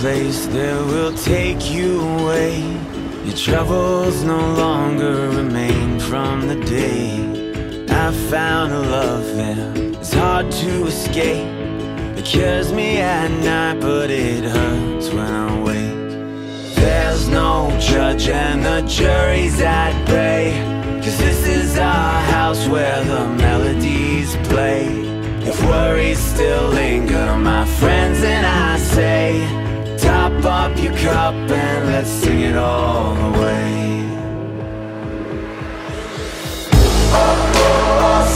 place that will take you away. Your troubles no longer remain from the day I found a love there. It's hard to escape. It cures me at night, but it hurts when I wake. There's no judge and the jury's at bay. Cause this is our house where the melodies play. If worries still up and let's sing it all the way.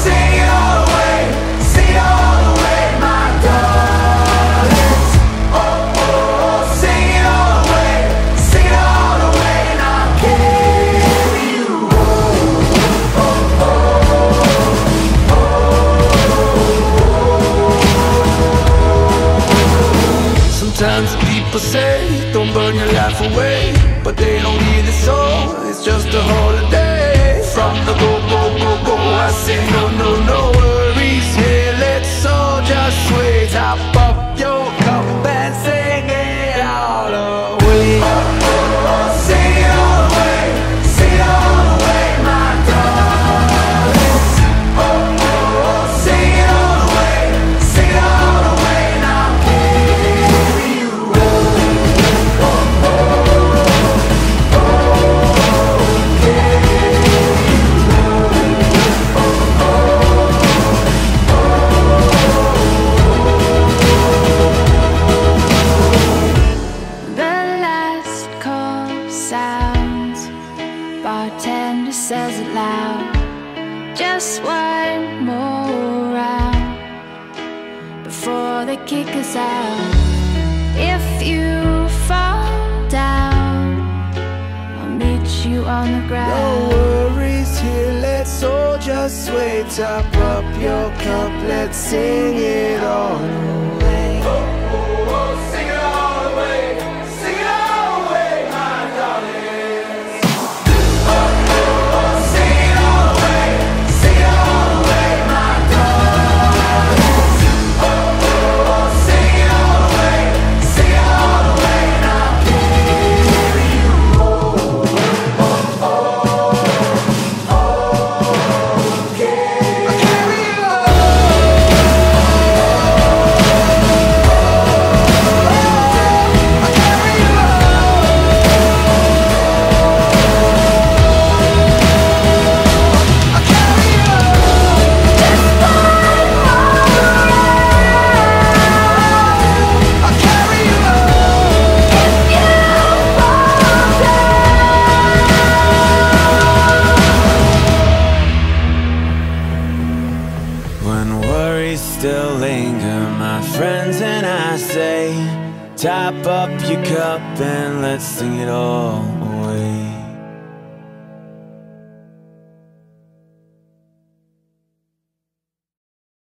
Sing it all the way, sing it all the way, my darlings. Oh, oh, oh, sing it all the way, sing it all the way, and I'll give you. Sometimes people say don't burn your life away. But they don't says it loud. Just one more round before they kick us out. If you fall down, I'll meet you on the ground No worries here, let's all just sway Top up your cup, let's sing it all friends and I say, Top up your cup and let's sing it all.